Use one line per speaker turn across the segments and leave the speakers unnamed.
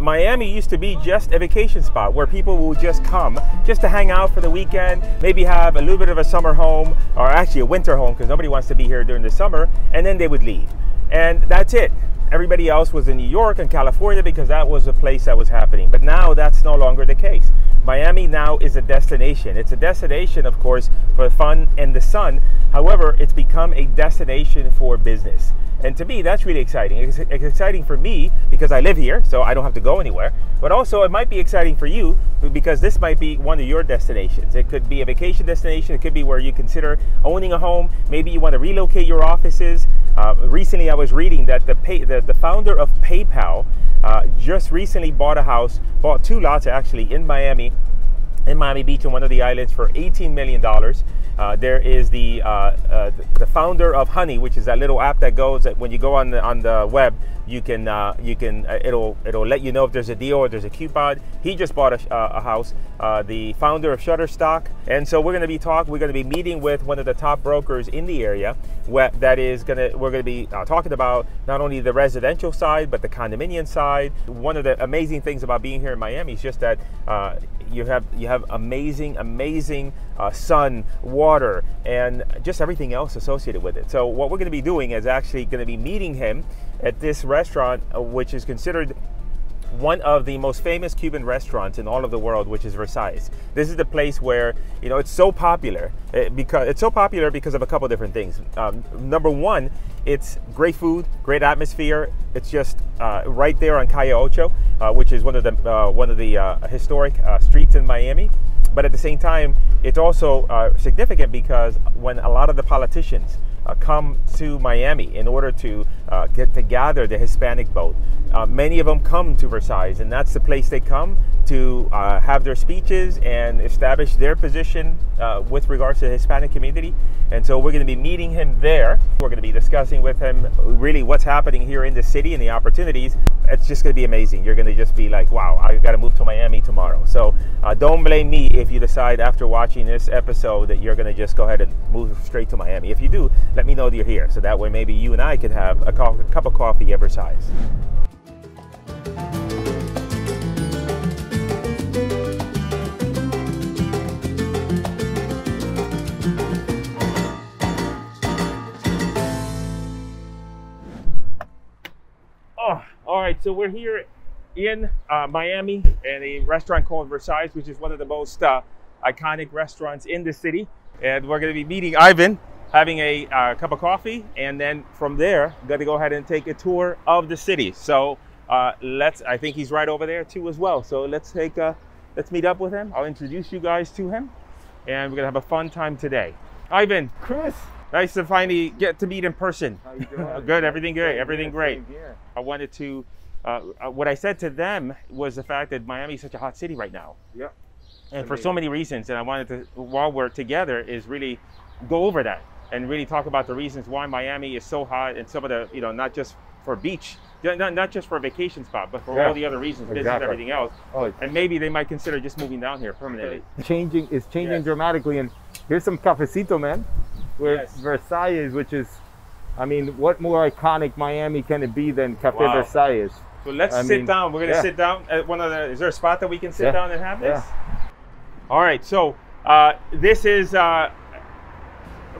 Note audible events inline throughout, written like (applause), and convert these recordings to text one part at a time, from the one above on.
Miami used to be just a vacation spot where people would just come just to hang out for the weekend, maybe have a little bit of a summer home or actually a winter home because nobody wants to be here during the summer, and then they would leave. And that's it. Everybody else was in New York and California because that was the place that was happening. But now that's no longer the case. Miami now is a destination. It's a destination, of course, for fun and the sun. However, it's become a destination for business. And to me, that's really exciting. It's, exciting for me because I live here, so I don't have to go anywhere. But also, it might be exciting for you because this might be one of your destinations. It could be a vacation destination. It could be where you consider owning a home. Maybe you want to relocate your offices. Uh, recently, I was reading that the, pay, the, the founder of PayPal uh, just recently bought a house, bought two lots actually in Miami in Miami Beach on one of the islands for $18 million. Uh, there is the uh, uh, the founder of Honey, which is that little app that goes that when you go on the on the web, you can uh, you can uh, it'll it'll let you know if there's a deal or there's a coupon. He just bought a, a house. the founder of Shutterstock, and so we're going to be talking. We're going to be meeting with one of the top brokers in the area. Where, that is going to we're going to be talking about not only the residential side but the condominium side. One of the amazing things about being here in Miami is just that you have you have amazing amazing uh, sun water and just everything else associated with it so what we're going to be doing is actually going to be meeting him at this restaurant uh, which is considered one of the most famous Cuban restaurants in all of the world, which is Versailles. This is the place where you know it's so popular it, eh, because it's so popular because of a couple different things. Um, number one, it's great food, great atmosphere. It's just uh, right there on Calle Ocho, uh, which is one of the uh, one of the uh, historic uh, streets in Miami. But at the same time, it's also uh, significant because when a lot of the politicians uh, come to Miami in order to uh, get to gather the Hispanic vote. Uh, many of them come to Versailles, and that's the place they come to uh, have their speeches and establish their position uh, with regards to the Hispanic community. And so we're going to be meeting him there. We're going to be discussing with him really what's happening here in the city and the opportunities. It's just going to be amazing. You're going to just be like, wow, I've got to move to Miami tomorrow. So uh, don't blame me if you decide after watching this episode that you're going to just go ahead and move straight to Miami. If you do, let me know that you're here. So that way maybe you and I could have a cup of coffee at Versailles. Oh, all right. So we're here in uh, Miami in a restaurant called Versailles, which is one of the most uh, iconic restaurants in the city. And we're going to be meeting Ivan, having a uh, cup of coffee, and then from there, going to go ahead and take a tour of the city. So uh, let's. I think he's right over there too as well. So let's take. A, let's meet up with him. I'll introduce you guys to him, and we're gonna have a fun time today. Ivan,
Cris,
nice to finally get to meet in person.
how you doing? (laughs)
Good, everything great, everything great. I wanted to. Uh, uh, what I said to them was the fact that Miami is such a hot city right now,
Yep.
and for so many reasons. And I wanted to, while we're together, is really go over that and really talk about the reasons why Miami is so hot and some of the, you know, not just for beach, not, not just for a vacation spot, but for
Yeah,
all the other reasons, business and everything else.
Oh,
And maybe they might consider just moving down here permanently.
changing. is changing
Yes.
dramatically. And here's some cafecito, man. Where
Yes.
Versailles, which is, I mean, what more iconic Miami can it be than Cafe
Wow.
Versailles?
So let's
I
sit
mean,
down. We're gonna
yeah.
sit down at one of the. Is there a spot that we can sit
Yeah,
down and have this?
yeah.
All right. So uh, this is uh,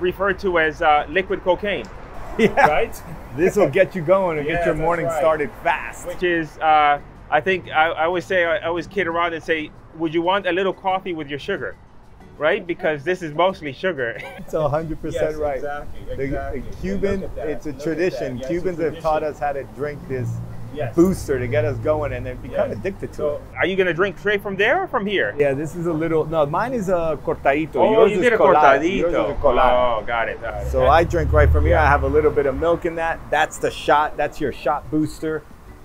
referred to as uh, liquid cocaine, (laughs)
Yeah.
right?
This will get you going and
Yes,
get your morning
right.
started fast.
Which is, uh, I think, I, I always say, I always kid around and say, would you want a little coffee with your sugar, right? Because this is mostly sugar. (laughs)
It's hundred percent right.
Exactly.
The,
exactly.
the Cuban,
Look at that,
it's a tradition.
Yeah, it's a
Cubans have taught us how to drink this
Yes.
booster to get us going, and then become
Yes.
addicted to
So,
it.
are you gonna drink straight from there or from here?
Yeah, this is a little. No, mine is a cortadito.
Oh,
Yours
you
is
did a
colada. Yours is
cortadito.
a.
Oh, got it. got it.
So I drink right from here.
Yeah.
I have a little bit of milk in that. That's the shot. That's your shot booster.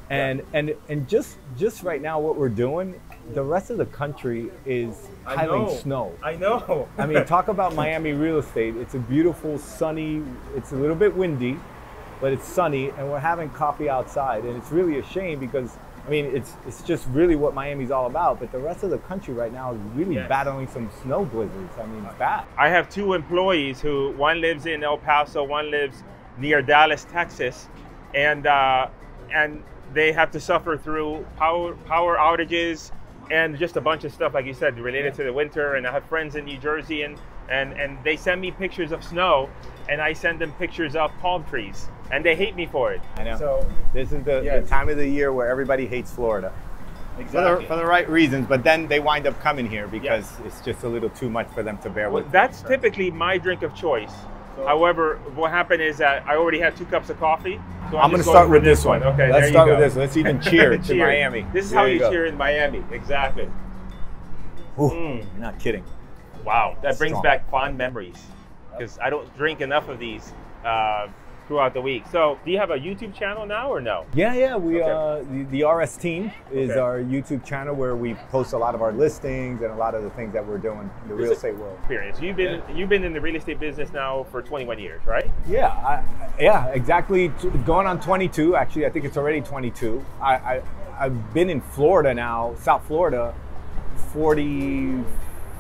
And and and just just right now, what we're doing, the rest of the country is
I
piling
know.
snow.
I know.
I mean, talk about Miami real estate. It's a beautiful, sunny. It's a little bit windy, but it's sunny, and we're having coffee outside. And it's really a shame because I mean, it's it's just really what Miami's all about. But the rest of the country right now is really
Yes.
battling some snow blizzards. I mean, it's bad.
I have two employees who one lives in El Paso, one lives near Dallas, Texas, and uh, and they have to suffer through power power outages and just a bunch of stuff, like you said, related to the winter. And I have friends in New Jersey, and and and they send me pictures of snow, and I send them pictures of palm trees, and they hate me for it.
I know.
So
This is the,
Yes.
the time of the year where everybody hates Florida. For the,
exactly.
for the right reasons, but then they wind up coming here because it's just a little too much for them to bear
Well,
with.
that's typically my drink of choice. However, what happened is that I already had two cups of coffee. So
I'm going to
just
start with this one.
Okay,
let's
there you
start with
go.
this. Let's even cheer (laughs) to
Cheers.
Miami.
This is
There
how you
go.
cheer in Miami. Exactly.
Ooh,
Mm.
you're not kidding.
Wow, that brings
Strong.
back fond memories because I don't drink enough of these uh, throughout the week. So, do you have a YouTube channel now or no?
Yeah, yeah. We
Okay.
uh, the, the RS team is
Okay.
our YouTube channel where we post a lot of our listings and a lot of the things that we're doing in the real
it-
estate world.
Experience. You've been you've been in the real estate business now for 21 years, right?
Yeah, I, yeah, exactly. T- Going on 22. Actually, I think it's already 22. I, I I've been in Florida now, South Florida, 40,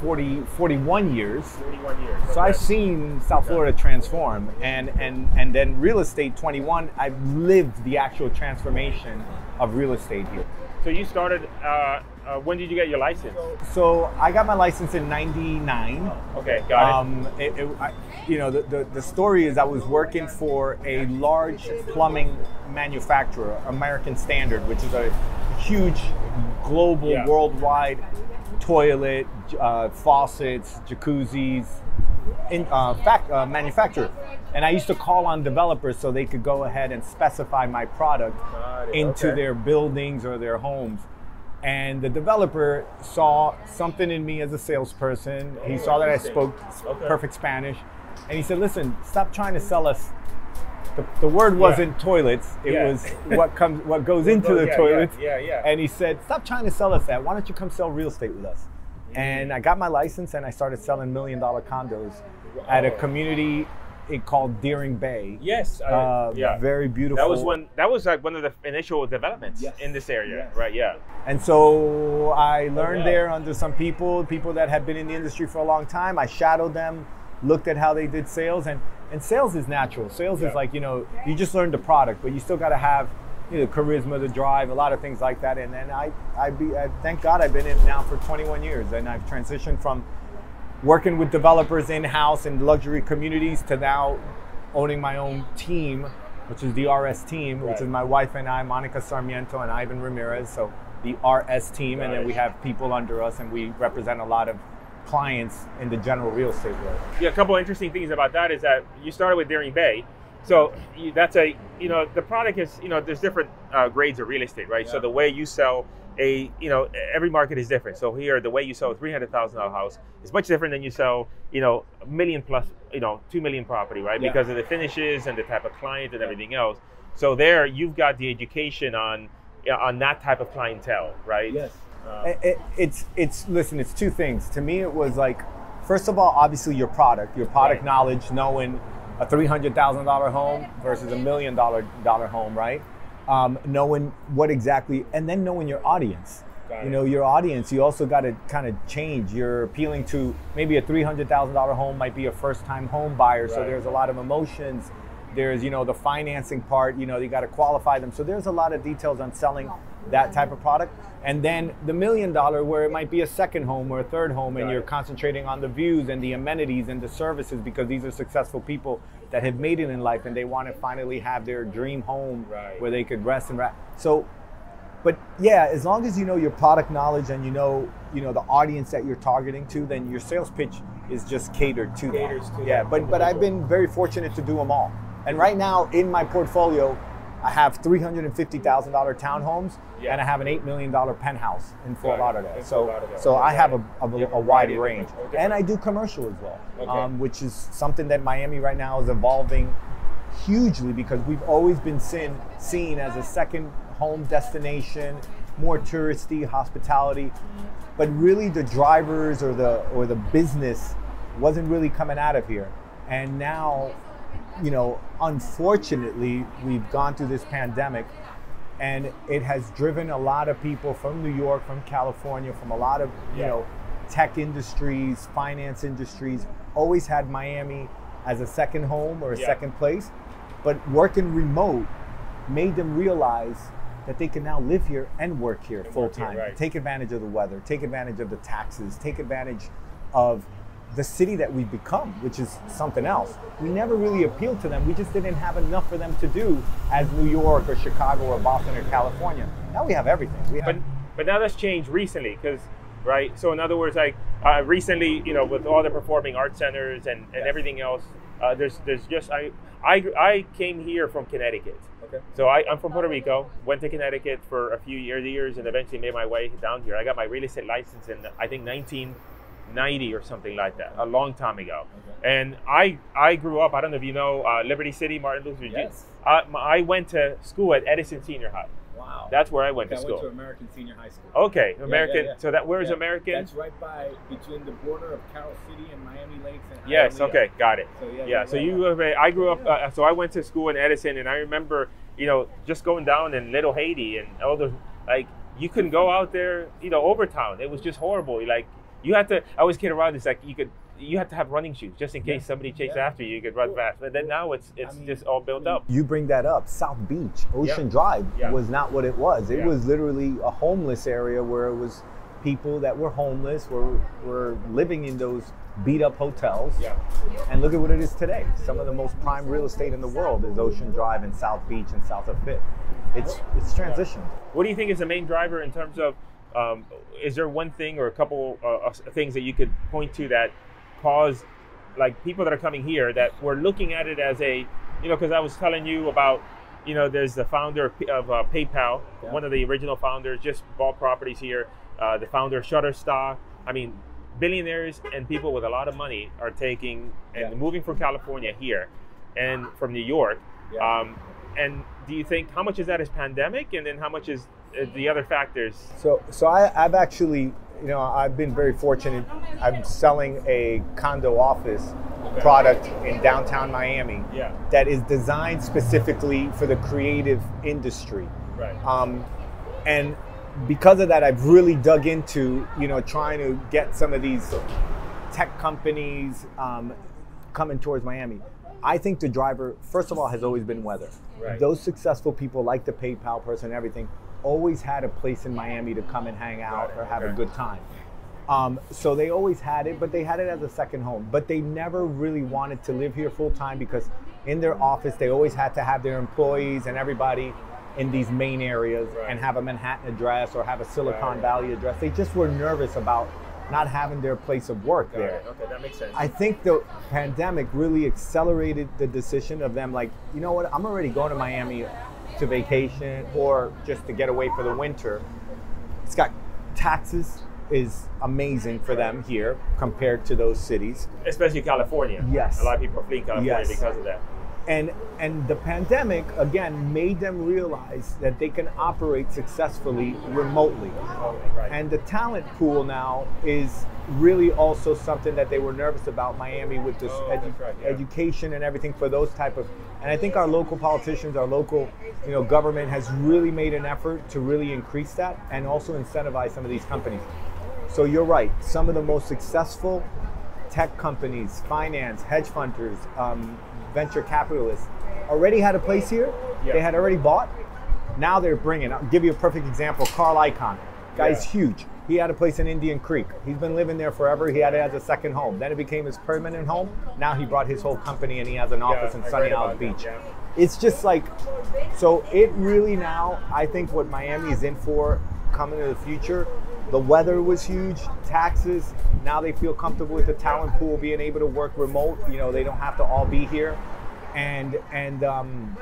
40 41 years.
41 years.
So I've seen South Florida transform, and and and then real estate 21. I've lived the actual transformation of real estate here.
So you started. Uh, uh, when did you get your license?
So I got my license in '99.
Okay, got it.
Um, it, it, I, you know, the, the, the story is I was working for a large plumbing manufacturer, American Standard, which is a huge global,
Yeah.
worldwide toilet, uh, faucets, jacuzzis, in, uh, fact, uh, manufacturer. And I used to call on developers so they could go ahead and specify my product into
okay.
their buildings or their homes. And the developer saw something in me as a salesperson. He saw that I spoke
Okay.
perfect Spanish. And he said, listen, stop trying to sell us. The, the word wasn't toilets, it
Yeah.
was what comes what (laughs) goes into the
yeah, yeah,
toilets.
yeah, yeah.
And he said, stop trying to sell us that. Why don't you come sell real estate with us? And I got my license and I started selling million dollar condos at a community it called Deering Bay.
Yes. I,
Uh,
yeah.
Very beautiful.
That was one. That was like one of the initial developments
Yes.
in this area,
Yes.
right? Yeah.
And so I learned
wow.
there under some people, people that had been in the industry for a long time. I shadowed them, looked at how they did sales, and and sales is natural. Sales
Yeah.
is like you know you just learn the product, but you still got to have you know charisma, the drive, a lot of things like that. And then I I be I, thank God I've been in now for 21 years, and I've transitioned from working with developers in house in luxury communities to now owning my own team, which is the RS team, which is my wife and I, Monica Sarmiento and Ivan Ramirez. So the RS team, and then we have people under us, and we represent a lot of clients in the general real estate world.
Yeah, a couple of interesting things about that is that you started with Deering Bay, so you, that's a you know the product is you know there's different uh, grades of real estate, right? So the way you sell a you know every market is different. So here the way you sell a three hundred thousand dollar house is much different than you sell you know a million plus you know two million property, right?
Yeah.
Because of the finishes and the type of client and everything else. So there you've got the education on on that type of clientele, right? Uh,
It- it- it's it's listen. It's two things. To me, it was like, first of all, obviously your product, your product
Right.
knowledge, knowing a three hundred thousand dollar home versus a million dollar dollar home, right? Um, knowing what exactly, and then knowing your audience. You know, your audience. You also got to kind of change. You're appealing to maybe a three hundred thousand dollar home might be a first time home buyer, so there's a lot of emotions. There's you know the financing part. You know you got to qualify them. So there's a lot of details on selling that type of product. And then the million dollar, where it might be a second home or a third home, and you're concentrating on the views and the amenities and the services because these are successful people that have made it in life and they want to finally have their dream home
Right.
where they could rest and rest. So, but yeah, as long as you know your product knowledge and you know you know the audience that you're targeting to, then your sales pitch is just catered to
Caters
that.
to
yeah,
that
but but I've been very fortunate to do them all. And right now in my portfolio, I have three hundred and fifty thousand dollar townhomes,
Yeah.
and I have an eight million dollar penthouse in Fort. Lauderdale. So
Lauderdale.
so I have a, a, a
a
wide range, and I do commercial as well,
Okay.
um, which is something that Miami right now is evolving hugely because we've always been seen seen as a second home destination, more touristy hospitality, but really the drivers or the or the business wasn't really coming out of here. And now, you know, unfortunately, we've gone through this pandemic and it has driven a lot of people from New York, from California, from a lot of, you
Yeah.
know, tech industries, finance industries, always had Miami as a second home or a
Yeah.
second place. But working remote made them realize that they can now live here and work here full
work here,
time.
right.
Take advantage of the weather, take advantage of the taxes, take advantage of the city that we've become, which is something else. We never really appealed to them. We just didn't have enough for them to do as New York or Chicago or Boston or California. Now we have everything. We have
but but now that's changed recently because right so in other words like uh, recently you know with all the performing arts centers and, and everything else uh, there's there's just I, I I came here from Connecticut
Okay.
so I, I'm from Puerto Rico went to Connecticut for a few years, years and eventually made my way down here I got my real estate license in I think 1990 or something like that a long time ago
Okay.
and I I grew up I don't know if you know uh, Liberty City Martin Luther King
Yes.
uh, I went to school at Edison Senior High
Wow.
that's where I went
I
to
went
school
to American Senior High School.
Okay,
yeah,
American.
yeah.
So that where's
Yeah,
American?
That's right by between the border of Carol City and Miami Lakes and
yes.
Hialeah.
Okay, got it.
So yeah,
Yeah.
yeah,
So you,
yeah.
I grew up. Uh, so I went to school in Edison, and I remember, you know, just going down in Little Haiti and all the like. You couldn't go out there, you know, Overtown. It was just horrible. Like you have to. I always kid around. It's like you could. You have to have running shoes just in case
Yeah.
somebody chased
Yeah.
after you. You could run fast. But then now it's it's
mean,
just all built up.
You bring that up. South Beach, Ocean
Yeah.
Drive
Yeah.
was not what it was. It
Yeah.
was literally a homeless area where it was people that were homeless were were living in those beat up hotels.
Yeah.
And look at what it is today. Some of the most prime real estate in the world is Ocean Drive and South Beach and South of Fifth. It's it's transitioned.
What do you think is the main driver in terms of? Um, is there one thing or a couple uh, things that you could point to that cause, like people that are coming here that were looking at it as a, you know, because I was telling you about, you know, there's the founder of, uh, PayPal,
Yeah.
one of the original founders, just bought properties here. Uh, the founder of Shutterstock. I mean, billionaires and people with a lot of money are taking and
Yeah.
moving from California here, and from New York.
Yeah.
Um, and do you think how much is that is pandemic, and then how much is the other factors?
So, so I, I've actually, you know, I've been very fortunate. I'm selling a condo office product in downtown Miami
Yeah.
that is designed specifically for the creative industry.
Right.
Um, and because of that, I've really dug into, you know, trying to get some of these tech companies um, coming towards Miami. I think the driver, first of all, has always been weather.
Right.
Those successful people, like the PayPal person and everything, always had a place in Miami to come and hang out or have a good time. Um, so they always had it, but they had it as a second home. But they never really wanted to live here full time because in their office they always had to have their employees and everybody in these main areas
Right.
and have a Manhattan address or have a Silicon
Right.
Valley address. They just were nervous about not having their place of work
Got
there.
it. Okay, that makes sense.
I think the pandemic really accelerated the decision of them like, you know what, I'm already going to Miami to vacation or just to get away for the winter. It's got taxes is amazing for them here compared to those cities.
Especially California.
Yes.
A lot of people are fleeing California
Yes.
because of that.
And and the pandemic again made them realize that they can operate successfully remotely.
Right.
And the talent pool now is really also something that they were nervous about Miami with this
Oh,
edu-
right, yeah.
education and everything for those type of. And I think our local politicians, our local, you know, government has really made an effort to really increase that and also incentivize some of these companies. So you're right. Some of the most successful tech companies, finance, hedge funders, um, venture capitalists already had a place here.
Yeah.
They had already bought. Now they're bringing. I'll give you a perfect example. Carl Icahn, guy's
Yeah.
huge. He had a place in Indian Creek. He's been living there forever. He had it as a second home. Then it became his permanent home. Now he brought his whole company and he has an office in Sunny Isles
that,
Beach.
yeah.
It's just like, so it really now, I think what Miami is in for coming to the future, the weather was huge, taxes, now they feel comfortable with the talent pool being able to work remote. You know, they don't have to all be here. And, and, um,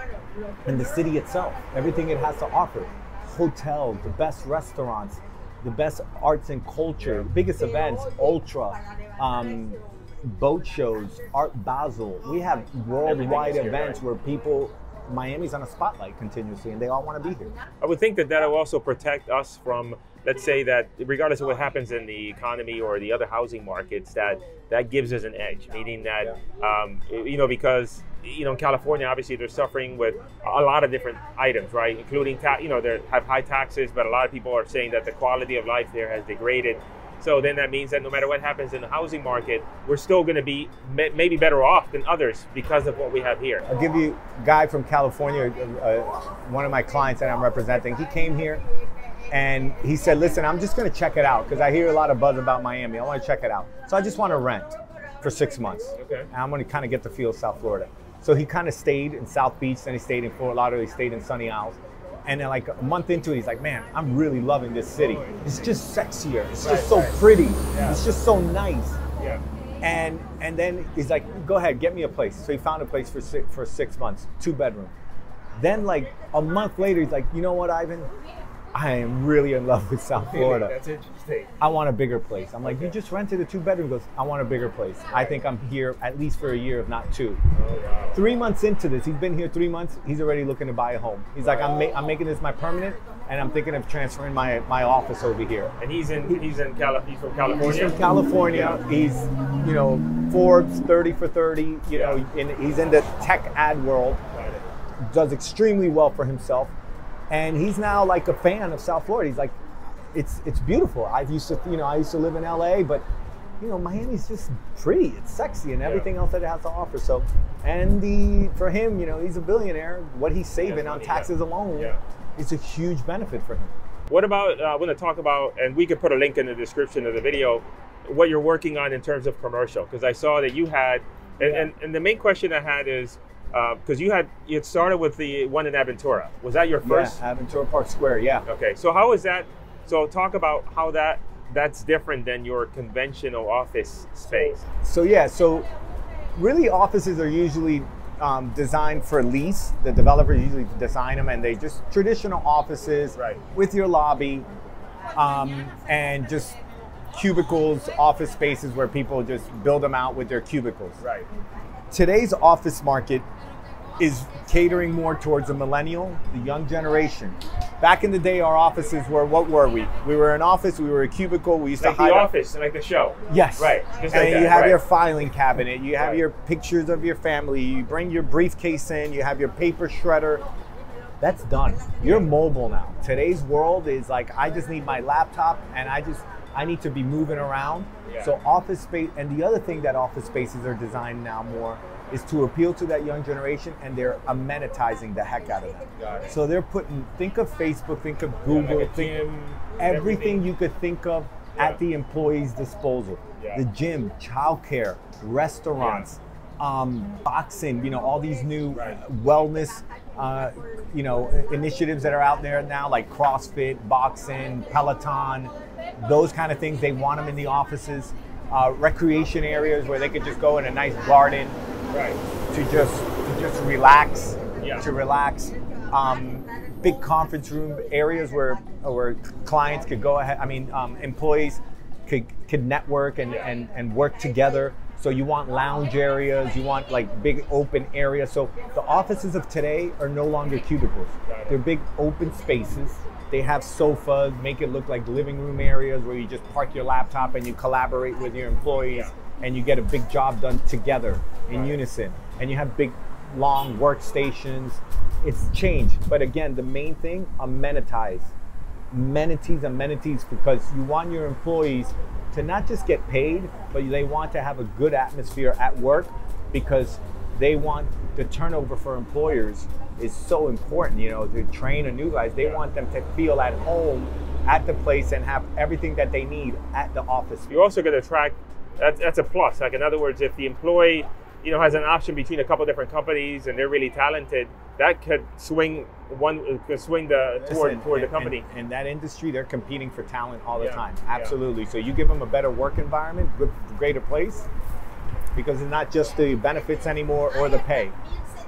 and the city itself, everything it has to offer hotels, the best restaurants, the best arts and culture, biggest events, Ultra, um, boat shows, Art Basel. We have worldwide
here,
events
right.
where people, Miami's on a spotlight continuously, and they all want to be here.
I would think that that will also protect us from, let's say that regardless of what happens in the economy or the other housing markets, that that gives us an edge. Meaning that, um, you know, because you know, in California, obviously they're suffering with a lot of different items, right? Including, ta- you know, they have high taxes, but a lot of people are saying that the quality of life there has degraded. So then that means that no matter what happens in the housing market, we're still going to be may- maybe better off than others because of what we have here.
I'll give you a guy from California, uh, one of my clients that I'm representing. He came here and he said, Listen, I'm just going to check it out because I hear a lot of buzz about Miami. I want to check it out. So I just want to rent for six months.
Okay.
And I'm going to kind of get the feel of South Florida. So he kind of stayed in South Beach, then he stayed in Fort Lauderdale, he stayed in Sunny Isles. And then, like a month into it, he's like, "Man, I'm really loving this city. It's just sexier. It's just so pretty. It's just so nice."
Yeah.
And and then he's like, "Go ahead, get me a place." So he found a place for six, for six months, two bedroom. Then like a month later, he's like, "You know what, Ivan? I am really in love with South (laughs) Florida.
That's interesting.
I want a bigger place." I'm like, "You just rented a two bedroom." He goes, "I want a bigger place. I think I'm here at least for a year, if not two. Oh, three months into this, he's been here three months. He's already looking to buy a home. He's like, "I'm ma- I'm making this my permanent, and I'm thinking of transferring my my office over here."
And he's in he's in Cali- he's from California.
He's from California. He's, you know, Forbes 30 for 30. You know, in, he's in the tech ad world. Does extremely well for himself, and he's now like a fan of South Florida. He's like, it's it's beautiful. I used to, you know, I used to live in LA, but you know, Miami's just pretty. It's sexy and everything else that it has to offer. So, and the for him, you know, he's a billionaire. What he's saving on
money, yeah.
taxes alone,
Yeah.
it's a huge benefit for him.
What about uh, I want to talk about, and we could put a link in the description of the video, what you're working on in terms of commercial, because I saw that you had, and,
Yeah.
and, and the main question I had is, because you had you had started with the one in Aventura, was that your first?
yeah, Aventura Park Square. Yeah.
Okay, so how is that? So talk about how that that's different than your conventional office space.
So yeah, so really offices are usually um, designed for lease. The developers usually design them, and they just traditional offices
Right.
with your lobby um, and just cubicles, office spaces where people just build them out with their cubicles.
Right.
Today's office market is catering more towards the millennial, the young generation. Back in the day, our offices were what were we? We were an office. We were a cubicle. We used
Like
to
the
hide.
office, like the show.
Yes.
Right, just
and
like that,
you have
right.
your filing cabinet. You have
Right.
your pictures of your family. You bring your briefcase in. You have your paper shredder. That's done. You're mobile now. Today's world is like I just need my laptop and I just I need to be moving around.
Yeah.
So office space and the other thing that office spaces are designed now more is to appeal to that young generation and they're amenitizing the heck out of them. So they're putting think of Facebook, think of
Yeah,
Google,
like
think
gym,
everything you could think of
Yeah.
at the employee's disposal.
Yeah.
The gym, childcare, restaurants, um, boxing, you know, all these new
Right.
wellness, uh, you know, initiatives that are out there now, like CrossFit, boxing, Peloton, those kind of things. They want them in the offices. Uh, recreation areas where they could just go in a nice garden
Right.
to just to just relax,
Yeah.
to relax. Um, big conference room areas where where clients could go ahead. I mean, um, employees could could network and,
Yeah.
and and work together. So you want lounge areas, you want like big open areas. So the offices of today are no longer cubicles. They're big open spaces. They have sofas, make it look like living room areas where you just park your laptop and you collaborate with your employees and you get a big job done together in
Right.
unison. And you have big, long workstations. It's changed. But again, the main thing, amenitize. Amenities, amenities, because you want your employees to not just get paid, but they want to have a good atmosphere at work because they want the turnover for employers is so important, you know, to train a new guys. They want them to feel at home at the place and have everything that they need at the office.
You're also going to attract. That's, that's a plus. Like in other words, if the employee, you know, has an option between a couple different companies and they're really talented, that could swing one uh, could swing the toward
Listen,
toward the company.
In, that industry, they're competing for talent all the
Yeah,
time.
yeah.
Absolutely. So you give them a better work environment, greater place, because it's not just the benefits anymore or the pay.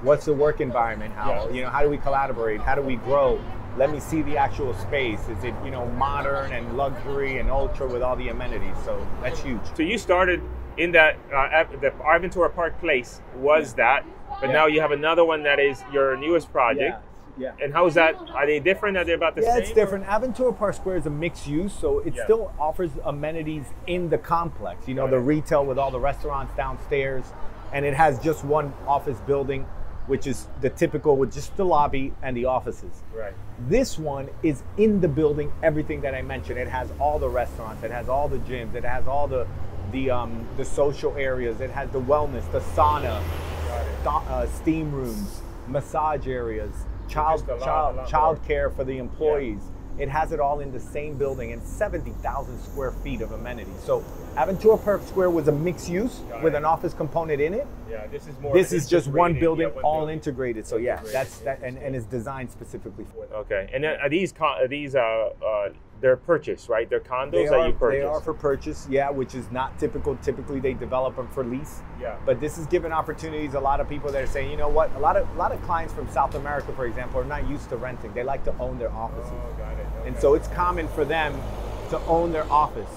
What's the work environment? How
Yeah.
you know? How do we collaborate? How do we grow? Let me see the actual space. Is it you know modern and luxury and ultra with all the amenities? So that's huge.
So you started in that uh, the Aventura Park Place was that, but
Yeah.
now you have another one that is your newest project.
Yeah. yeah.
And how is that? Are they different? Are they about the
yeah,
same?
Yeah, it's different. Aventura Park Square is a mixed use, so it
Yeah.
still offers amenities in the complex. You know,
Got
the retail with all the restaurants downstairs, and it has just one office building. Which is the typical with just the lobby and the offices.
Right.
This one is in the building, everything that I mentioned. It has all the restaurants, it has all the gyms, it has all the the um, the social areas, it has the wellness, the sauna, uh, steam rooms, massage areas, child
lot-
child child
more.
care for the employees. It has it all in the same building and 70,000 square feet of amenities. So Aventura Park Square was a mixed use
Got
with
it.
an office component in it.
Yeah, this is more.
This is just one building,
yeah,
all
building.
integrated. So yeah,
Integrated,
that's that, and, and it's designed specifically for that.
Okay, and are these con- are these uh, uh they're purchased, right? They're condos
They
that
are,
you purchase.
they are for purchase, yeah, which is not typical. Typically, they develop them for lease.
Yeah.
But this is giving opportunities. A lot of people that are saying, you know what, a lot of a lot of clients from South America, for example, are not used to renting. They like to own their offices.
Oh, got it.
And so it's common for them to own their office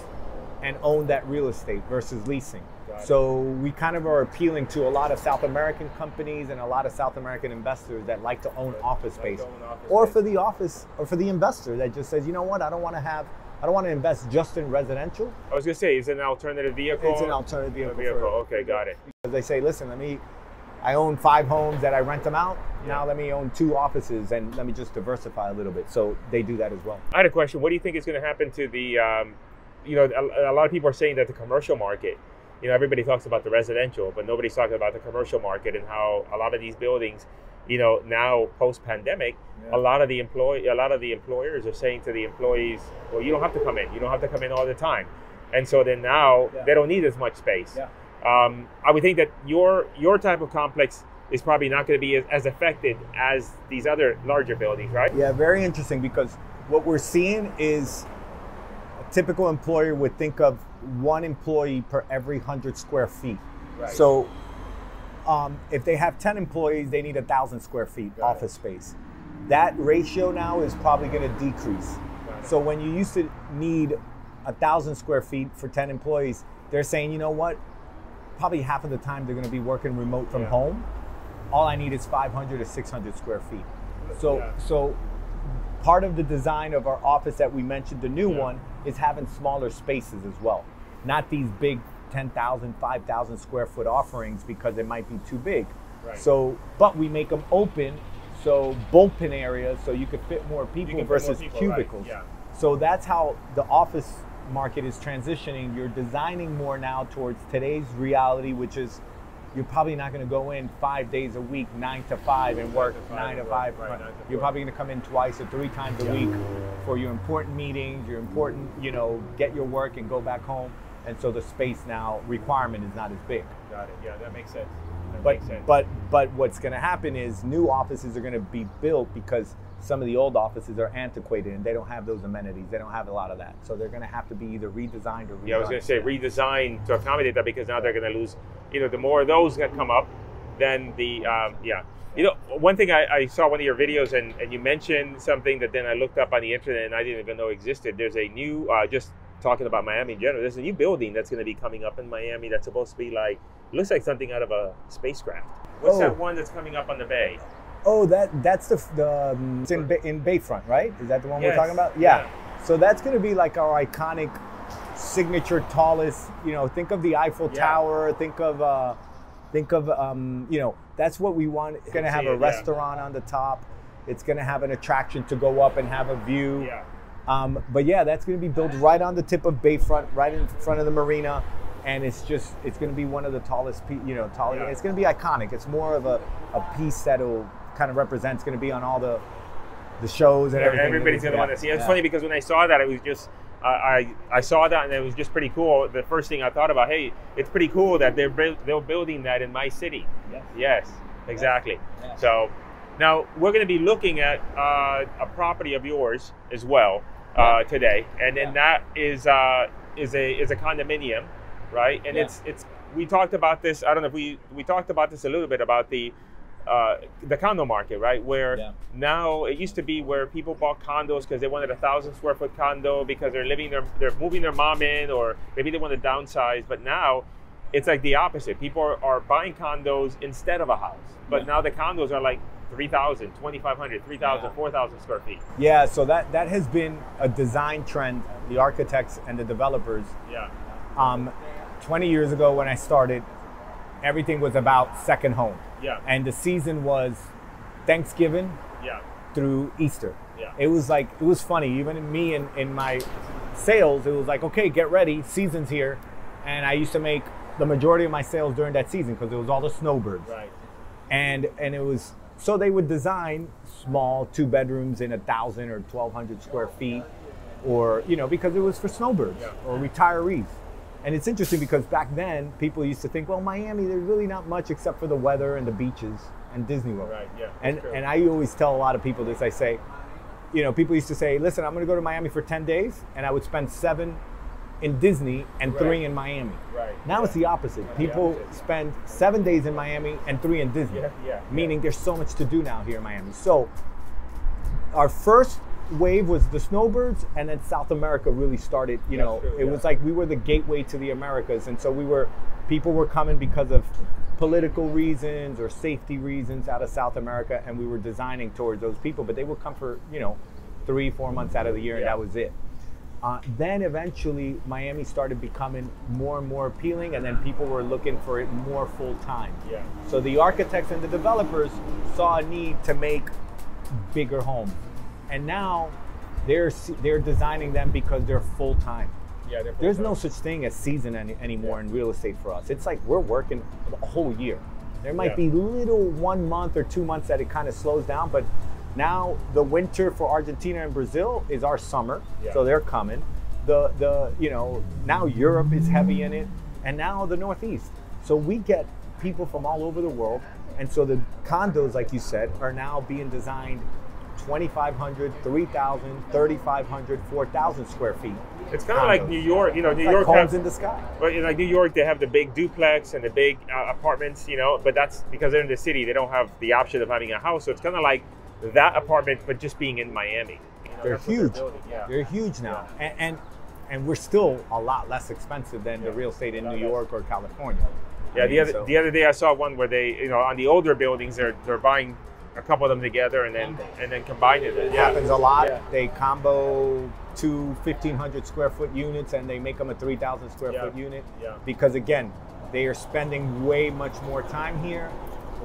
and own that real estate versus leasing. So we kind of are appealing to a lot of South American companies and a lot of South American investors that like to own office space. Or for the office or for the investor that just says, you know what, I don't want to have I don't want to invest just in residential.
I was gonna say, is it an alternative vehicle?
It's an alternative vehicle.
vehicle.
for-
Okay, got it.
because they say, listen, let me, I own five homes that I rent them out.
Yeah.
Now let me own two offices and let me just diversify a little bit. So they do that as well.
I had a question. What do you think is going to happen to the, um, you know, a, a lot of people are saying that the commercial market, you know, everybody talks about the residential, but nobody's talking about the commercial market and how a lot of these buildings, you know, now post pandemic, a lot of the employ, a lot of the employers are saying to the employees, well, you don't have to come in. You don't have to come in all the time. And so then now
Yeah.
they don't need as much space.
Yeah.
Um, I would think that your your type of complex is probably not going to be as, as affected as these other larger buildings, right?
Yeah, very interesting because what we're seeing is a typical employer would think of one employee per every 100 square feet.
Right.
So um, if they have 10 employees, they need a 1,000 square feet
Got it.
office space. That ratio now is probably going to decrease. So when you used to need a 1,000 square feet for 10 employees, they're saying, you know what? Probably half of the time they're going to be working remote from
Yeah.
home. All I need is 500 or 600 square feet. So,
Yeah.
so part of the design of our office that we mentioned, the new
Yeah.
one, is having smaller spaces as well. Not these big 10,000, 5,000 square foot offerings because it might be too big.
Right.
So, but we make them open, so bullpen areas, so you could fit more people
fit more
versus
people, right,
cubicles.
yeah.
So that's how the office market is transitioning. You're designing more now towards today's reality, which is you're probably not going to go in five days a week, nine to five, and work
to five
nine to five.
right,
You're probably going to come in twice or three times a
Yeah.
week for your important meetings, your important, you know, get your work and go back home. And so the space now requirement is not as big.
Got it. Yeah, that makes sense. That
But
makes sense.
but but what's going to happen is new offices are going to be built because some of the old offices are antiquated and they don't have those amenities. They don't have a lot of that. So they're going to have to be either redesigned or redone.
yeah, I was going to say redesign to accommodate that because now they're going to lose. You know, the more of those that come up, then the um, yeah. You know, one thing I, I saw one of your videos and, and you mentioned something that then I looked up on the internet and I didn't even know existed. There's a new uh, just talking about Miami in general. There's a new building that's going to be coming up in Miami that's supposed to be like looks like something out of a spacecraft. What's
Oh.
that one that's coming up on the bay?
Oh, that that's the the um, it's in Bay, in Bayfront, right? Is that the one
Yes.
we're talking about? Yeah. So that's going to be like our iconic signature tallest. You know, think of the Eiffel
Yeah.
Tower. Think of uh, think of um, you know, that's what we want. It's going to have a
it, yeah.
restaurant on the top. It's going to have an attraction to go up and have a view.
Yeah.
Um, but yeah, that's going to be built right on the tip of Bayfront, right in front of the marina, and it's just it's going to be one of the tallest, you know, tall.
Yeah.
It's going to be iconic. It's more of a, a piece that'll kind of represents going to be on all the the shows and everything.
Everybody's gonna want to see. It's
yeah.
funny because when I saw that, it was just uh, I I saw that and it was just pretty cool. The first thing I thought about, hey, it's pretty cool that they're they're building that in my city.
Yes.
Yes, exactly.
Yeah.
So now we're going to be looking at uh, a property of yours as well uh, today, and then that is uh, is a is a condominium, right? And
Yeah.
it's it's we talked about this. I don't know if we we talked about this a little bit about the. Uh, the condo market, right? Where
Yeah.
now it used to be where people bought condos because they wanted a thousand square foot condo because they're living their they're moving their mom in or maybe they want to downsize. But now it's like the opposite. People are, are buying condos instead of a house. But
Yeah.
now the condos are like 3,000, 2,500, 3,000,
Yeah.
4,000 square feet.
Yeah, so that that has been a design trend. The architects and the developers
Yeah.
Um, 20 years ago when I started, everything was about second home.
Yeah.
And the season was Thanksgiving
Yeah.
through Easter.
Yeah.
It was like it was funny. Even in me and in my sales, it was like, okay, get ready, season's here. And I used to make the majority of my sales during that season because it was all the snowbirds.
Right.
And and it was so they would design small two bedrooms in a thousand or twelve hundred square feet, or you know because it was for snowbirds
Yeah.
or retirees. And it's interesting because back then people used to think, well, Miami, there's really not much except for the weather and the beaches and Disney World.
Right, yeah,
And
true.
and I always tell a lot of people this. I say, you know, people used to say, listen, I'm going to go to Miami for 10 days, and I would spend seven in Disney and three in Miami.
Right,
Now it's the opposite. People
opposite.
spend seven days in Miami and three in Disney.
Yeah, yeah,
Meaning there's so much to do now here in Miami. So our first wave was the snowbirds, and then South America really started. You
That's
know,
true,
it
yeah.
was like we were the gateway to the Americas, and so we were. People were coming because of political reasons or safety reasons out of South America, and we were designing towards those people. But they would come for you know three, four months out of the year, and that was it. Uh, then eventually, Miami started becoming more and more appealing, and then people were looking for it more full time.
Yeah.
So the architects and the developers saw a need to make bigger homes, and now they're they're designing them because they're full time.
Yeah. they're
There's no such thing as season any, anymore in real estate for us. It's like we're working a whole year. There might
Yeah.
be little one month or two months that it kind of slows down, but now the winter for Argentina and Brazil is our summer,
Yeah.
so they're coming. The the you know now Europe is heavy in it, and now the Northeast. So we get people from all over the world, and so the condos, like you said, are now being designed 2,500, 3,000, 3,500, 4,000 square feet.
It's kind of like. New York. You know, New
It's like
York
homes
has
in the sky.
But in like New York, they have the big duplex and the big uh, apartments, you know. But that's because they're in the city; they don't have the option of having a house. So it's kind of like that apartment, but just being in Miami. You know,
They're huge.
building, yeah.
They're huge now, and, and and we're still a lot less expensive than the real estate in New. York or California.
Yeah,
I
the other
so-
the other day I saw one where they, you know, on the older buildings, they're they're buying a couple of them together and then and then combine it.
It
Yeah.
happens a lot.
Yeah.
They combo two 1,500 square foot units and they make them a 3,000 square
Yeah.
foot unit
Yeah.
because again, they are spending way much more time here,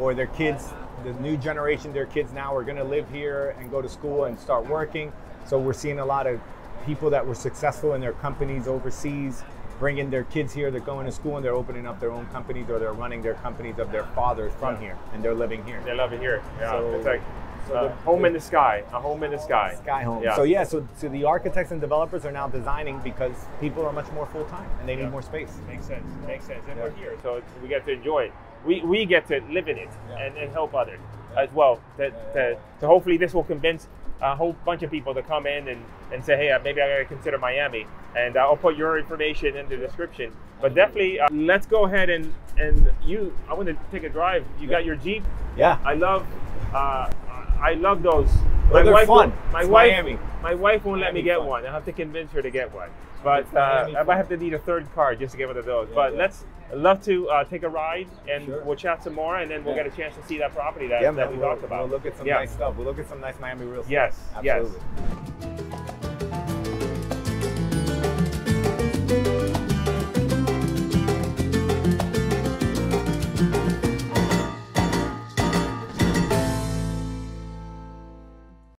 or their kids, the new generation, their kids now are going to live here and go to school and start working. So we're seeing a lot of people that were successful in their companies overseas bringing their kids here. They're going to school and they're opening up their own companies or they're running their companies of their fathers from
Yeah.
here and they're living here.
They love it here. Yeah,
So-
it's like
so
uh,
the-
home in the sky, a home in the sky.
Sky Home.
Yeah.
So yeah, so, so the architects and developers are now designing because people are much more full time and they need more space.
Makes sense. Makes sense. And
Yeah.
we're here, so we get to enjoy it. We, we get to live in it
Yeah.
and, and help others as well. To, to, to hopefully this will convince a whole bunch of people to come in and, and say, hey, uh, maybe I gotta consider Miami. And uh, I'll put your information in the description. But definitely, uh, let's go ahead and and you. I want to take a drive. You got your Jeep.
Yeah.
I love. Uh, I love those.
Well, they're
wife
fun.
my
It's
wife.
Miami.
My wife won't let me get
fun.
one. I have to convince her to get one. But uh, I might have to need a third car just to get one of those.
Yeah,
but
yeah.
let's I'd love to uh, take a ride and
Sure.
we'll chat some more, and then we'll
Yeah.
get a chance to see that property that,
Yeah,
that we
we'll,
talked about.
we'll look at some
Yeah.
nice stuff. We'll look at some nice Miami real estate.
Yes, yes.
Absolutely.